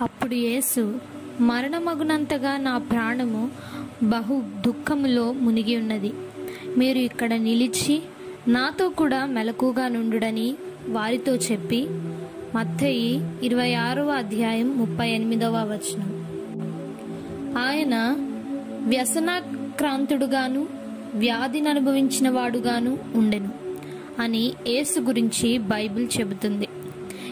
అప్పుడు యేసు మరణమగునంతగా నా ప్రాణము బహు దుఃఖములో మునిగి ఉన్నది. మీరు ఇక్కడ నిలిచి నాతో కూడా మెలకుగా నుండుడని వారితో చెప్పి మత్తయి ఇరవై ఆరవ అధ్యాయం ముప్పై ఎనిమిదవ వచనం. ఆయన వ్యసనాక్రాంతుడుగాను వ్యాధిని అనుభవించిన వాడుగాను ఉండెను అని యేసు గురించి బైబిల్ చెబుతుంది.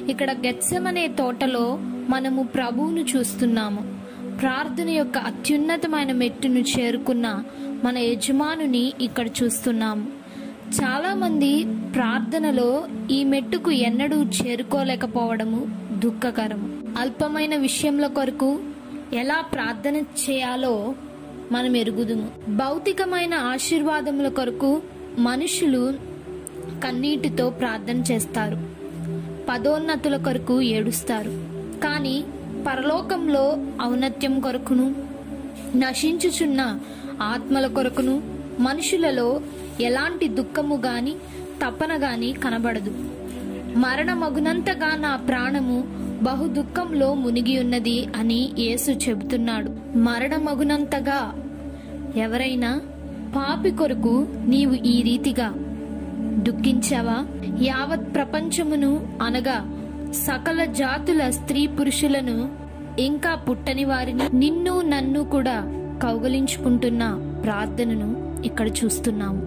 ఇక్కడ గెత్సమనే తోటలో మనము ప్రభువును చూస్తున్నాము. ప్రార్థన యొక్క అత్యున్నతమైన మెట్టును చేరుకున్న మన యజమానుని ఇక్కడ చూస్తున్నాము. చాలామంది ప్రార్థనలో ఈ మెట్టుకు ఎన్నడూ చేరుకోలేకపోవడము దుఃఖకరము. అల్పమైన విషయంల కొరకు ఎలా ప్రార్థన చేయాలో మనం ఎరుగుదుము. భౌతికమైన ఆశీర్వాదముల కొరకు మనుషులు కన్నీటితో ప్రార్థన చేస్తారు. పదోన్నతుల కొరకు ఏడుస్తారు. కానీ పరలోకంలో ఔన్నత్యం కొరకును నశించుచున్న ఆత్మల కొరకును మనుషులలో ఎలాంటి దుఃఖము గాని తపన గాని కనబడదు. మరణమగునంతగా నా ప్రాణము బహు దుఃఖంలో మునిగి ఉన్నది అని యేసు చెబుతున్నాడు. మరణమగునంతగా ఎవరైనా పాపి కొరకు నీవు ఈ రీతిగా దుఃఖించావా? యావత్ ప్రపంచమును అనగా సకల జాతుల స్త్రీ పురుషులను ఇంకా పుట్టని వారిని నిన్ను నన్ను కూడా కౌగలించుకుంటున్న ప్రార్థనను ఇక్కడ చూస్తున్నాము.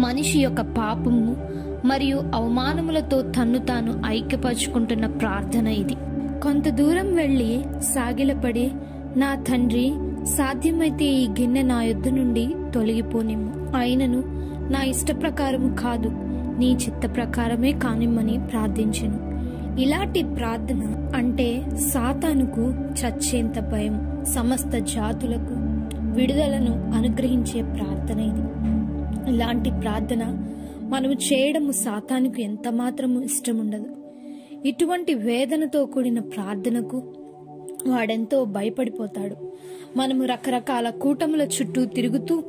మనిషి యొక్క పాపము మరియు అవమానములతో తన్ను తాను ఐక్యపరుచుకుంటున్న ప్రార్థన ఇది. కొంత దూరం వెళ్ళి సాగిలపడి నా తండ్రి సాధ్యమైతే ఈ గిన్నె నా యొద్ద నుండి తొలగిపోనిమ్ము. ఆయనను నా ఇష్ట ప్రకారము కాదు నీ చిత్త ప్రకారమే కానిమ్మని ప్రార్థించను. ఇలాంటి ప్రార్థన అంటే సాతానుకు చచ్చేంత భయం సమస్త జాతులకు విడుదలను అనుగ్రహించే ప్రార్థన ఇది. ఇలాంటి ప్రార్థన మనము చేయడము సాతానుకు ఎంత మాత్రము ఇష్టం ఉండదు ఇటువంటి వేదనతో కూడిన ప్రార్థనకు వాడెంతో భయపడిపోతాడు. మనము రకరకాల కూటముల చుట్టూ తిరుగుతూ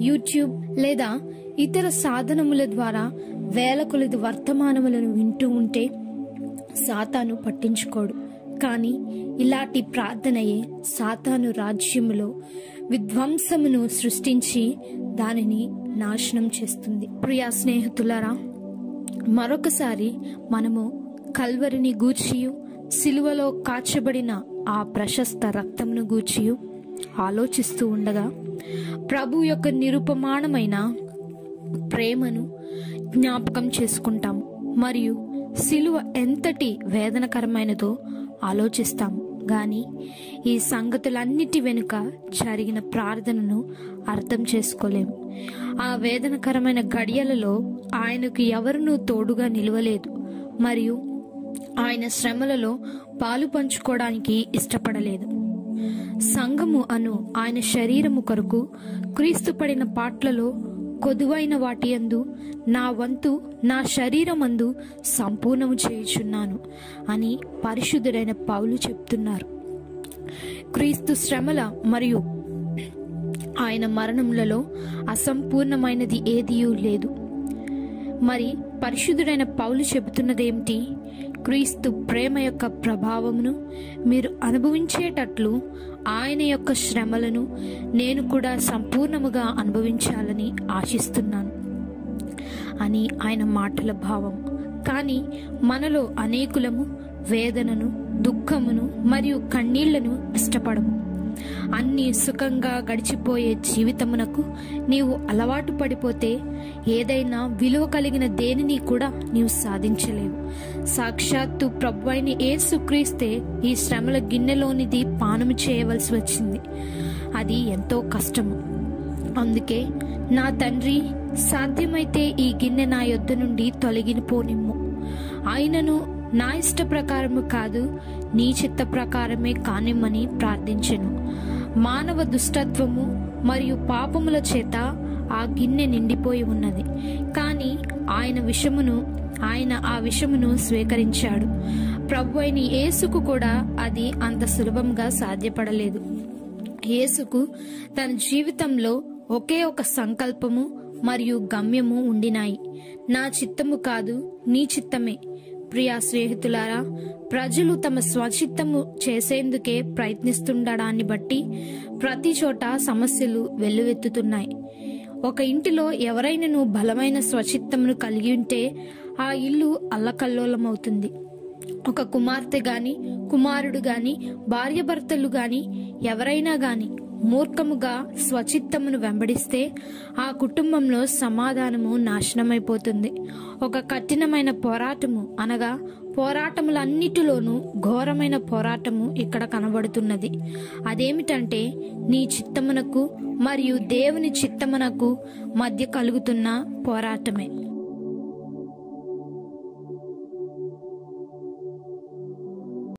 యూట్యూబ్ లేదా ఇతర సాధనముల ద్వారా వేల కొలది వర్తమానములను వింటూ ఉంటే సాతాను పట్టించుకోడు. కానీ ఇలాంటి ప్రార్థనయే సాతాను రాజ్యములో విధ్వంసమును సృష్టించి దానిని నాశనం చేస్తుంది. ప్రియా స్నేహితులారా మరొకసారి మనము కల్వరిని గూర్చియు సిలువలో కాచబడిన ఆ ప్రశస్త రక్తమును గూర్చియు ఆలోచిస్తూ ఉండగా ప్రభు యొక్క నిరుపమానమైన ప్రేమను జ్ఞాపకం చేసుకుంటాం మరియు సిలువ ఎంతటి వేదనకరమైనదో ఆలోచిస్తాం. కానీ ఈ సంగతులన్నిటి వెనుక జరిగిన ప్రార్థనను అర్థం చేసుకోలేం. ఆ వేదనకరమైన గడియలలో ఆయనకు ఎవరునూ తోడుగా నిలవలేదు మరియు ఆయన శ్రమలలో పాలు పంచుకోవడానికి ఇష్టపడలేదు. సంఘము అను ఆయన శరీరము కొరకు క్రీస్తు పడిన పాట్లలో కొదువైన వాటి యందు నా వంతు నా శరీరమందు సంపూర్ణము చేయుచున్నాను అని పరిశుద్ధుడైన పౌలు చెప్తున్నారు. క్రీస్తు శ్రమల మరియు ఆయన మరణములలో అసంపూర్ణమైనది ఏదియూ లేదు. మరి పరిశుద్ధుడైన పౌలు చెబుతున్నదేమిటి? క్రీస్తు ప్రేమ యొక్క ప్రభావమును మీరు అనుభవించేటట్లు ఆయన యొక్క శ్రమలను నేను కూడా సంపూర్ణముగా అనుభవించాలని ఆశిస్తున్నాను. అని ఆయన మాటల భావం. కానీ మనలో అనేకులము వేదనను దుఃఖమును మరియు కన్నీళ్ళను ఇష్టపడము. అన్ని సుఖంగా గడిచిపోయే జీవితమునకు నీవు అలవాటు పడిపోతే ఏదైనా విలువ కలిగిన దేనిని కూడా నీవు సాధించలేవు. సాక్షాత్తు ప్రభు అయిన సుక్రీస్తే ఈ శ్రమల గిన్నెలోనిది పానము చేయవలసి వచ్చింది. అది ఎంతో కష్టము. అందుకే నా తండ్రి సాధ్యమైతే ఈ గిన్నె నా యొద్ద నుండి తొలగినిపోనిమ్ము ఆయనను నా ఇష్ట ప్రకారము కాదు నీ చిత్త ప్రకారమే కానిమ్మని ప్రార్థించెను. మానవ దుష్టత్వము మరియు పాపముల చేత ఆ గిన్నె నిండిపోయి ఉన్నది. కానీ ఆయన విషమును ఆయన ఆ విషమును స్వీకరించాడు. ప్రభు అయిన యేసుకు కూడా అది అంత సులభంగా సాధ్యపడలేదు. యేసుకు తన జీవితంలో ఒకే ఒక సంకల్పము మరియు గమ్యము ఉండినాయి. నా చిత్తము కాదు నీ చిత్తమే. ప్రియా స్నేహితులారా ప్రజలు తమ స్వచిత్తము చేసేందుకే ప్రయత్నిస్తుండడాన్ని బట్టి ప్రతి చోట సమస్యలు వెల్లువెత్తుతున్నాయి. ఒక ఇంటిలో ఎవరైనాను బలమైన స్వచిత్తమును కలిగి ఉంటే ఆ ఇల్లు అల్లకల్లోలమవుతుంది. ఒక కుమార్తె గాని కుమారుడు గాని భార్యాభర్తలు గాని ఎవరైనా గాని మూర్ఖముగా స్వచిత్తమును వెంబడిస్తే ఆ కుటుంబంలో సమాధానము నాశనమైపోతుంది. ఒక కఠినమైన పోరాటము అనగా పోరాటములన్నిటిలోనూ ఘోరమైన పోరాటము ఇక్కడ కనబడుతున్నది. అదేమిటంటే నీ చిత్తమునకు మరియు దేవుని చిత్తమునకు మధ్య కలుగుతున్న పోరాటమే.